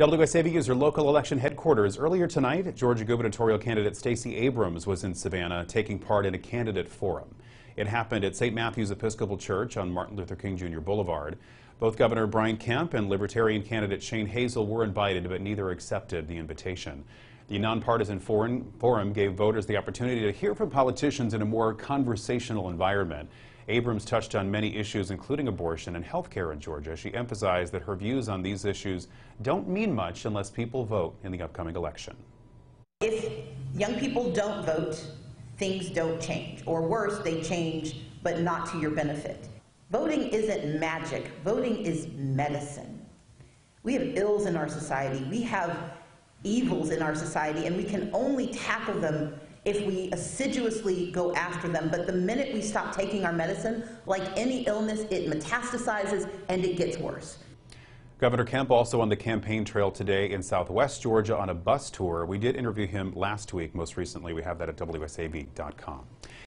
WSAV is your local election headquarters. Earlier tonight, Georgia gubernatorial candidate Stacey Abrams was in Savannah taking part in a candidate forum. It happened at St. Matthew's Episcopal Church on Martin Luther King Jr. Boulevard. Both Governor Brian Kemp and Libertarian candidate Shane Hazel were invited, but neither accepted the invitation. The nonpartisan forum gave voters the opportunity to hear from politicians in a more conversational environment. Abrams touched on many issues, including abortion and health care in Georgia. She emphasized that her views on these issues don't mean much unless people vote in the upcoming election. If young people don't vote, things don't change. Or worse, they change, but not to your benefit. Voting isn't magic. Voting is medicine. We have ills in our society. We have evils in our society, and we can only tackle them if we assiduously go after them. But the minute we stop taking our medicine, like any illness, it metastasizes and it gets worse. Governor Kemp also on the campaign trail today in southwest Georgia on a bus tour. We did interview him last week. Most recently, we have that at WSAV.com.